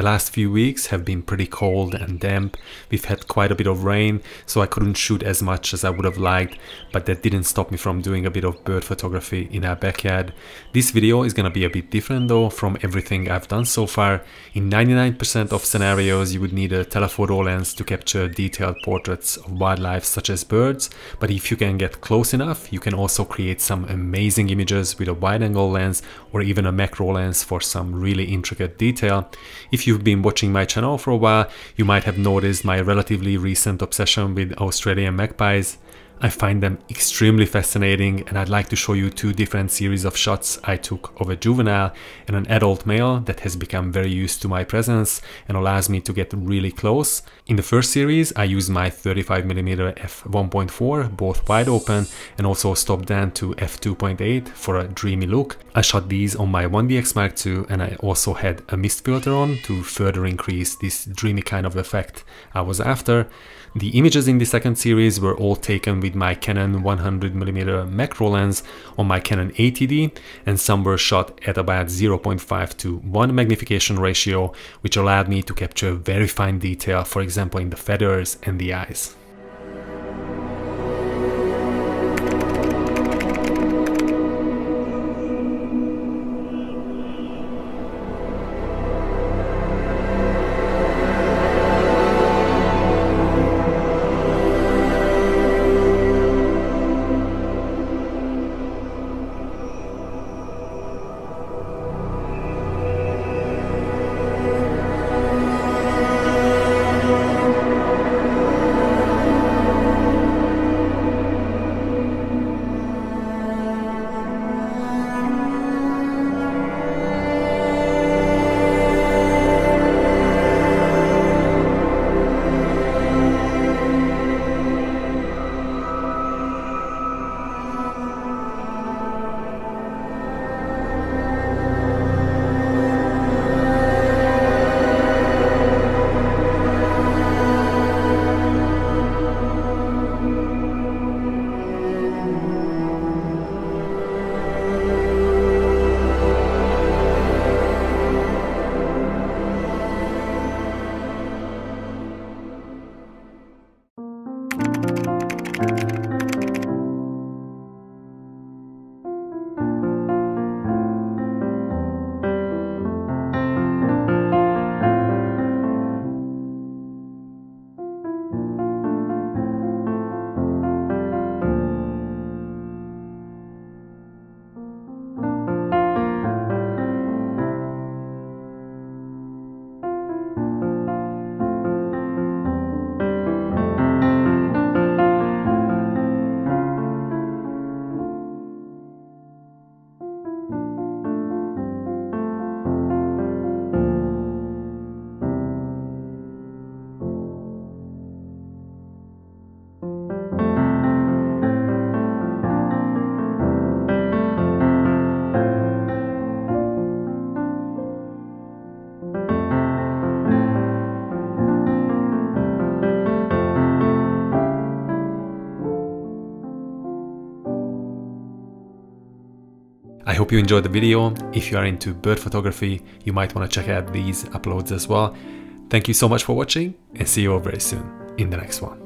The last few weeks have been pretty cold and damp. We've had quite a bit of rain, so I couldn't shoot as much as I would have liked, but that didn't stop me from doing a bit of bird photography in our backyard. This video is gonna be a bit different though from everything I've done so far. In 99% of scenarios you would need a telephoto lens to capture detailed portraits of wildlife such as birds, but if you can get close enough, you can also create some amazing images with a wide angle lens or even a macro lens for some really intricate detail. If if you've been watching my channel for a while, you might have noticed my relatively recent obsession with Australian magpies. I find them extremely fascinating and I'd like to show you two different series of shots I took of a juvenile and an adult male that has become very used to my presence and allows me to get really close. In the first series I used my 35mm f1.4 both wide open and also stopped down to f2.8 for a dreamy look. I shot these on my 1DX Mark II and I also had a mist filter on to further increase this dreamy kind of effect I was after. The images in the second series were all taken with my Canon 100mm macro lens on my Canon 80D and some were shot at about 0.5 to 1 magnification ratio which allowed me to capture very fine detail for example in the feathers and the eyes. I hope you enjoyed the video. If you are into bird photography, you might want to check out these uploads as well. Thank you so much for watching and see you all very soon in the next one.